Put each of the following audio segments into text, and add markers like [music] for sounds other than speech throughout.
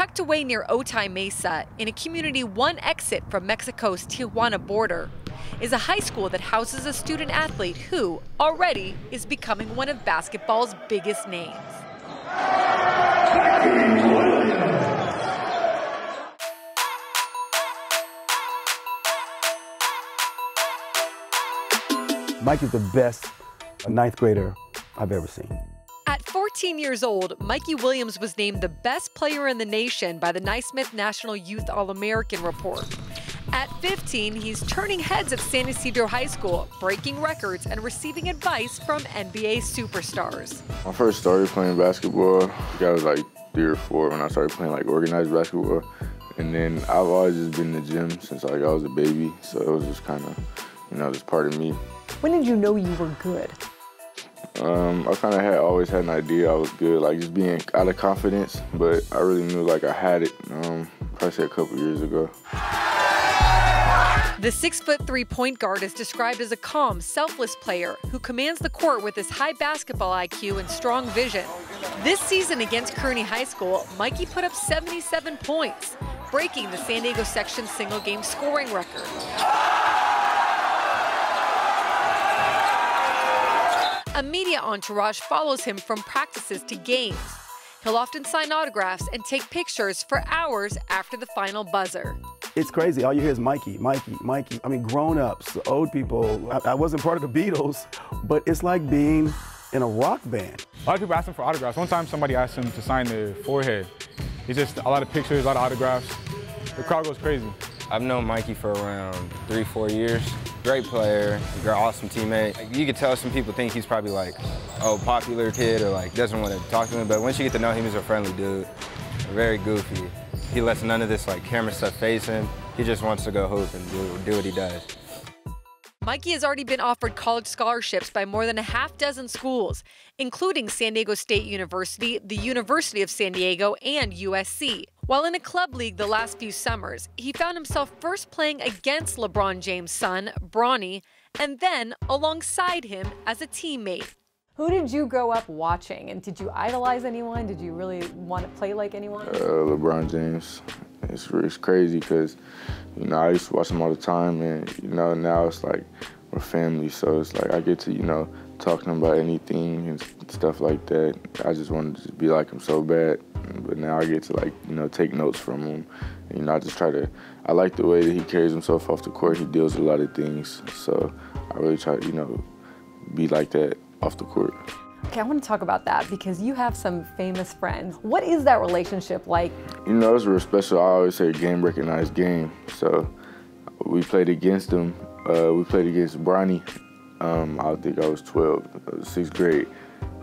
tucked away near Otay Mesa in a community one exit from Mexico's Tijuana border is a high school that houses a student athlete who already is becoming one of basketball's biggest names. Mike is the best ninth grader I've ever seen. At 14 years old, Mikey Williams was named the best player in the nation by the Naismith National Youth All American Report. At 15, he's turning heads at San Ysidro High School, breaking records and receiving advice from NBA superstars. I first started playing basketball, I was like three or four when I started playing like organized basketball. And then I've always just been in the gym since like I was a baby, so it was just kind of, you know, just part of me. When did you know you were good? Um, I kind of had always had an idea I was good, like just being out of confidence, but I really knew like I had it. Um, probably a couple years ago. The six foot three point guard is described as a calm, selfless player who commands the court with his high basketball IQ and strong vision. This season against Kearny High School, Mikey put up 77 points, breaking the San Diego section single game scoring record. A media entourage follows him from practices to games. He'll often sign autographs and take pictures for hours after the final buzzer. It's crazy. All you hear is Mikey, Mikey, Mikey. I mean, grown ups, old people. I, I wasn't part of the Beatles, but it's like being in a rock band. A lot of people ask him for autographs. One time somebody asked him to sign their forehead. He's just a lot of pictures, a lot of autographs. The crowd goes crazy. I've known Mikey for around three, four years. Great player, awesome teammate. You could tell some people think he's probably like, oh, popular kid or like doesn't want to talk to him, but once you get to know him, he's a friendly dude. Very goofy. He lets none of this like camera stuff face him. He just wants to go hoop and do, do what he does. Mikey has already been offered college scholarships by more than a half dozen schools, including San Diego State University, the University of San Diego, and USC. While in a club league the last few summers, he found himself first playing against LeBron James' son, Bronny, and then alongside him as a teammate. Who did you grow up watching, and did you idolize anyone? Did you really want to play like anyone? Uh, LeBron James. It's, it's crazy because, you know, I used to watch him all the time, and, you know, now it's like we're family, so it's like I get to, you know, talk to him about anything and stuff like that. I just wanted to be like him so bad but now I get to like you know take notes from him. And, you know, I just try to. I like the way that he carries himself off the court. He deals with a lot of things, so I really try to you know be like that off the court. Okay, I want to talk about that because you have some famous friends. What is that relationship like? You know, it's real special. I always say game recognized game. So we played against them. Uh, we played against Bronny. Um, I think I was 12, sixth grade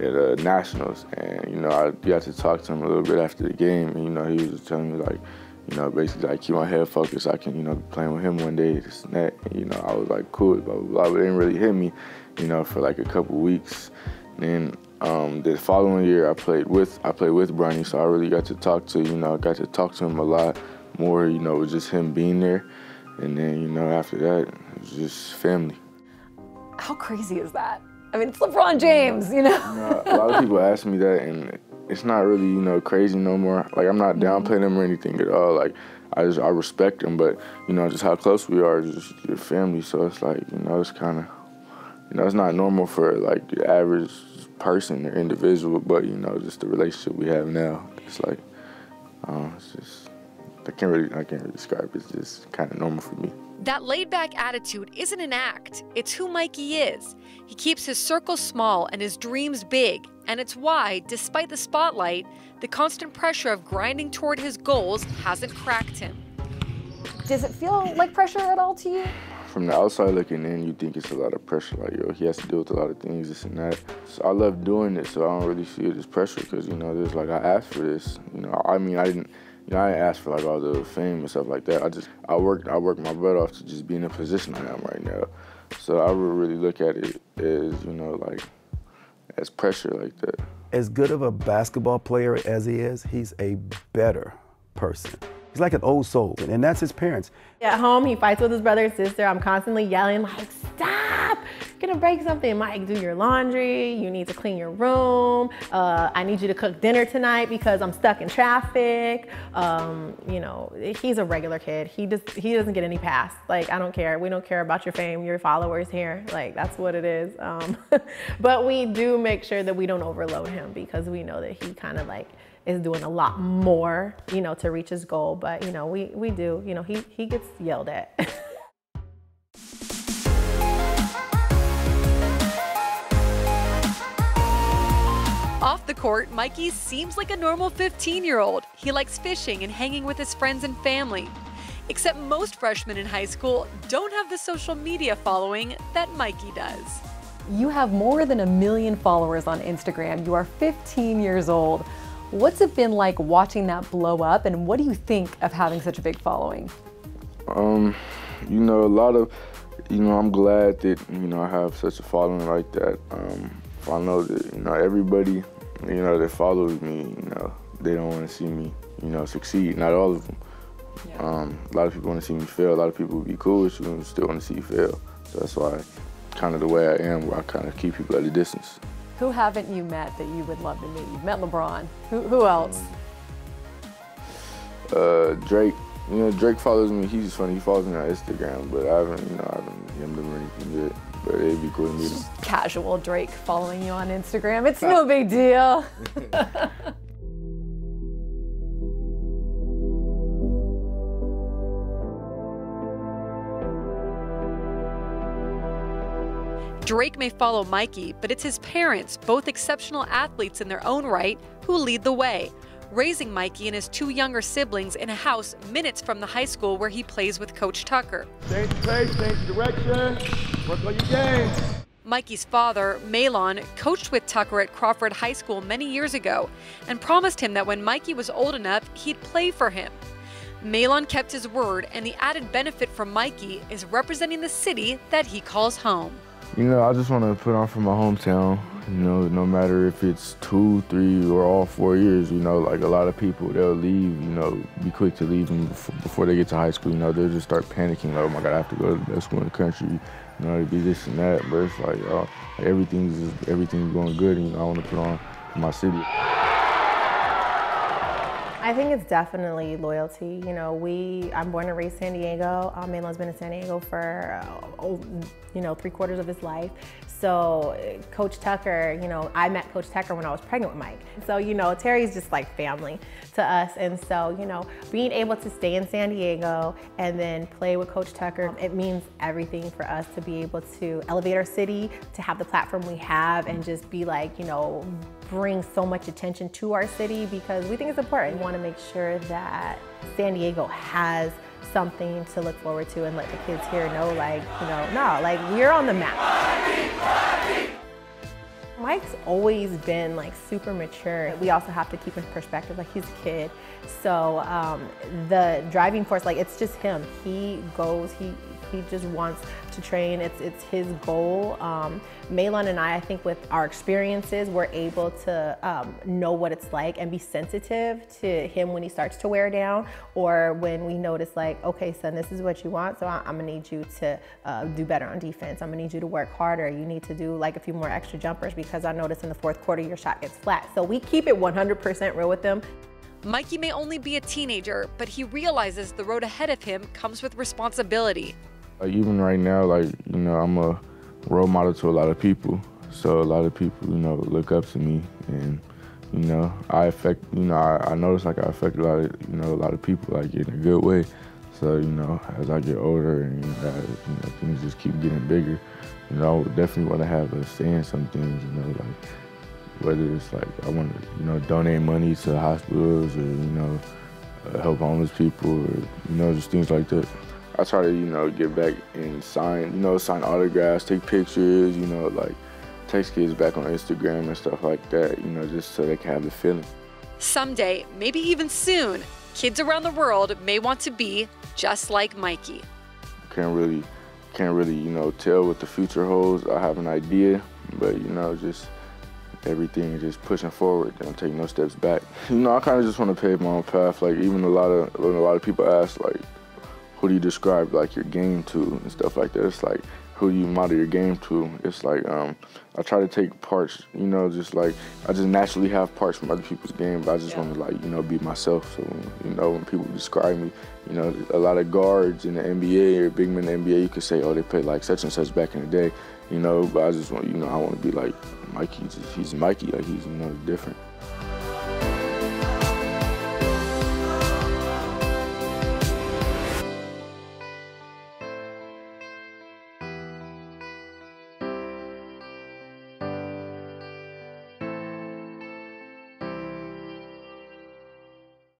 at uh, nationals, and you know I got to talk to him a little bit after the game, and you know he was telling me like, you know, basically like keep my head focused. I can you know be playing with him one day, this and that. And, you know I was like cool, blah. But it didn't really hit me, you know, for like a couple weeks. And then um, the following year I played with I played with Bronny, so I really got to talk to you know I got to talk to him a lot more. You know, just him being there, and then you know after that it was just family. How crazy is that? I mean, it's LeBron James, you know. a lot of people ask me that, and it's not really, you know, crazy no more. Like I'm not downplaying mm-hmm. him or anything at all. Like I just I respect him, but you know, just how close we are, just your family. So it's like, you know, it's kind of, you know, it's not normal for like the average person or individual, but you know, just the relationship we have now. It's like, uh, it's just I can't really I can't really describe. It's just kind of normal for me. That laid back attitude isn't an act, it's who Mikey is. He keeps his circle small and his dreams big, and it's why, despite the spotlight, the constant pressure of grinding toward his goals hasn't cracked him. Does it feel like pressure at all to you? From the outside looking in, you think it's a lot of pressure. Like, yo, he has to deal with a lot of things, this and that. So I love doing it, so I don't really see it as pressure because, you know, there's like, I asked for this. You know, I mean, I didn't you know, I didn't ask for like all the fame and stuff like that. I just I worked I worked my butt off to just be in the position I am right now. So I would really look at it as you know like as pressure like that. As good of a basketball player as he is, he's a better person. He's like an old soul, and that's his parents. At home, he fights with his brother and sister. I'm constantly yelling like, "Stop! Gonna break something. Mike, do your laundry. You need to clean your room. Uh, I need you to cook dinner tonight because I'm stuck in traffic. Um, you know, he's a regular kid. He just he doesn't get any pass. Like I don't care. We don't care about your fame, your followers here. Like that's what it is. Um, [laughs] but we do make sure that we don't overload him because we know that he kind of like is doing a lot more, you know, to reach his goal. But you know, we we do. You know, he he gets yelled at. [laughs] court, Mikey seems like a normal 15 year old. He likes fishing and hanging with his friends and family. Except most freshmen in high school don't have the social media following that Mikey does. You have more than a million followers on Instagram. You are 15 years old. What's it been like watching that blow up, and what do you think of having such a big following? Um, you know, a lot of, you know, I'm glad that you know I have such a following like that. Um, I know that you know everybody, you know, that follows me, you know, they don't want to see me, you know, succeed. Not all of them. Yeah. Um, a lot of people want to see me fail. A lot of people would be cool with you and still want to see you fail. So that's why, kind of the way I am, where I kind of keep people at a distance. Who haven't you met that you would love to meet? You've met LeBron. Who, who else? Uh, Drake. You know, Drake follows me. He's funny. He follows me on Instagram, but I haven't, you know, I haven't him to anything yet but it'd be cool to meet him. Casual Drake following you on Instagram. It's no big deal. [laughs] Drake may follow Mikey, but it's his parents, both exceptional athletes in their own right, who lead the way raising Mikey and his two younger siblings in a house minutes from the high school where he plays with Coach Tucker. Change the pace, change the direction, work on your game. Mikey's father, Malon, coached with Tucker at Crawford High School many years ago and promised him that when Mikey was old enough, he'd play for him. Malon kept his word, and the added benefit for Mikey is representing the city that he calls home. You know, I just want to put on for my hometown. You know, no matter if it's two, three, or all four years, you know, like a lot of people, they'll leave, you know, be quick to leave them before they get to high school. You know, they'll just start panicking, like, oh my God, I have to go to the best school in the country. You know, to be this and that. But it's like, oh, everything's just, everything's going good, and you know, I want to put on my city. I think it's definitely loyalty. You know, we, I'm born and raised San Diego. Um, Malon's been in San Diego for, uh, you know, three quarters of his life. So Coach Tucker, you know, I met Coach Tucker when I was pregnant with Mike. So, you know, Terry's just like family to us. And so, you know, being able to stay in San Diego and then play with Coach Tucker, it means everything for us to be able to elevate our city, to have the platform we have and just be like, you know, bring so much attention to our city because we think it's important. We want to make sure that San Diego has something to look forward to and let the kids here know like, you know, no, like we're on the map. Mike's always been like super mature. We also have to keep in perspective, like he's a kid. So um, the driving force, like it's just him. He goes, he he just wants to train. It's, it's his goal. Um, Malon and I, I think with our experiences, we're able to um, know what it's like and be sensitive to him when he starts to wear down or when we notice like, okay, son, this is what you want. So I, am gonna need you to uh, do better on defense. I'm gonna need you to work harder. You need to do like a few more extra jumpers because I notice in the fourth quarter your shot gets flat. So we keep it 100% real with them. Mikey may only be a teenager, but he realizes the road ahead of him comes with responsibility. Like even right now, like, you know, I'm a role model to a lot of people. So a lot of people, you know, look up to me and, you know, I affect, you know, I, I notice like I affect a lot of, you know, a lot of people like in a good way. So, you know, as I get older and, you know, you know things just keep getting bigger, you know, I definitely want to have a say in some things, you know, like whether it's like I want to, you know, donate money to hospitals or, you know, uh, help homeless people or, you know, just things like that. I try to, you know, get back and sign, you know, sign autographs, take pictures, you know, like text kids back on Instagram and stuff like that, you know, just so they can have the feeling. Someday, maybe even soon, kids around the world may want to be just like Mikey. Can't really, can't really, you know, tell what the future holds. I have an idea, but you know, just everything is just pushing forward. Don't take no steps back. You know, I kind of just want to pave my own path. Like even a lot of when a lot of people ask like who do you describe like your game to and stuff like that. It's like who you model your game to. It's like um, I try to take parts, you know, just like I just naturally have parts from other people's game, but I just yeah. want to like you know be myself. So you know when people describe me, you know, a lot of guards in the NBA or big men in the NBA, you could say, oh, they played like such and such back in the day, you know. But I just want, you know, I want to be like Mikey. He's Mikey. Like he's you know different.